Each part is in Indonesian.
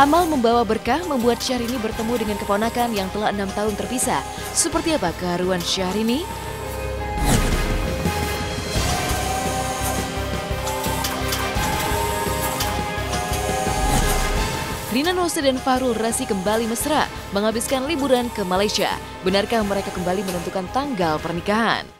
Amal membawa berkah membuat Syahrini bertemu dengan keponakan yang telah enam tahun terpisah. Seperti apa keharuan Syahrini? Rina Nose dan Fahrul Rasi kembali mesra menghabiskan liburan ke Malaysia. Benarkah mereka kembali menentukan tanggal pernikahan?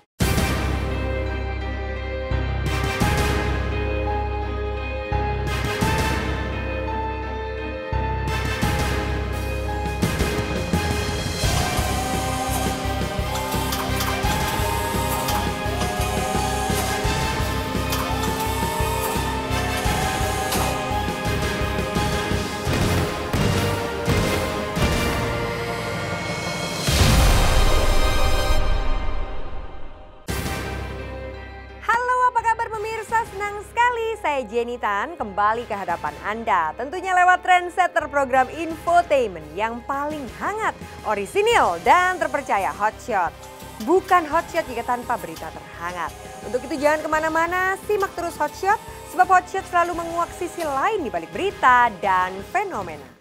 Pemirsa? Senang sekali saya Jenny Tan kembali ke hadapan Anda. Tentunya lewat trendsetter program infotainment yang paling hangat, orisinil dan terpercaya Hotshot. Bukan Hotshot jika tanpa berita terhangat. Untuk itu jangan ke mana-mana, simak terus Hotshot sebab Hotshot selalu menguak sisi lain di balik berita dan fenomena.